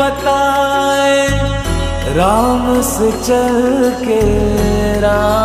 बताए राम से चल के राम